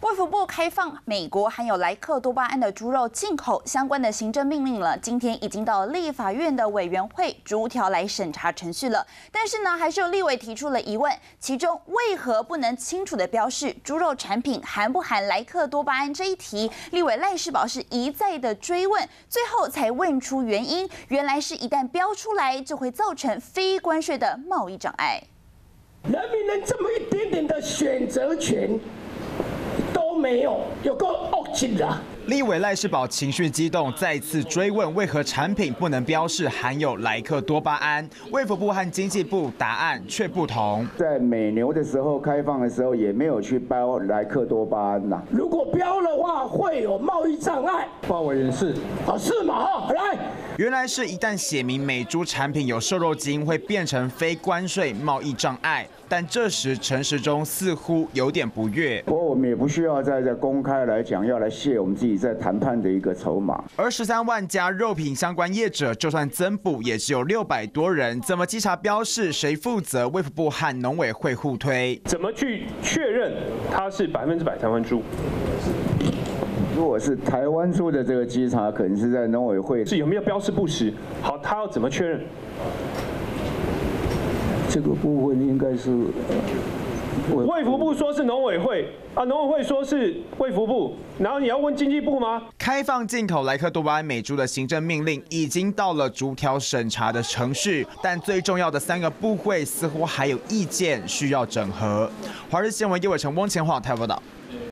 卫福部开放美国含有莱克多巴胺的猪肉进口相关的行政命令了，今天已经到立法院的委员会逐条来审查程序了。但是呢，还是有立委提出了疑问，其中为何不能清楚的标示猪肉产品含不含莱克多巴胺这一题？立委赖世宝是一再的追问，最后才问出原因，原来是一旦标出来，就会造成非关税的贸易障碍。人民能这么一点点的选择权？都没有，有个恶心的。立委赖世宝情绪激动，再次追问为何产品不能标示含有莱克多巴胺。卫福部和经济部答案却不同。在美牛的时候开放的时候，也没有去标莱克多巴胺呐。如果标的话，会有贸易障碍。报委人士，啊是嘛哈，来。原来是一旦写明美猪产品有瘦肉精，会变成非关税贸易障碍。但这时陈时中似乎有点不悦。不过我们也不需要再在公开来讲，要来卸我们自己在谈判的一个筹码。而十三万家肉品相关业者，就算增补，也只有六百多人，怎么稽查标示？谁负责？卫福部和农委会互推，怎么去确认它是百分之百台湾猪？如果是台湾做的这个稽查，可能是在农委会。是有没有标示不实？好，他要怎么确认？这个部分应该是卫福部说是农委会啊，农委会说是卫福部，然后你要问经济部吗？开放进口莱克多巴胺美猪的行政命令已经到了逐条审查的程序，但最重要的三个部会似乎还有意见需要整合。华日新闻叶伟成、翁前华台报道。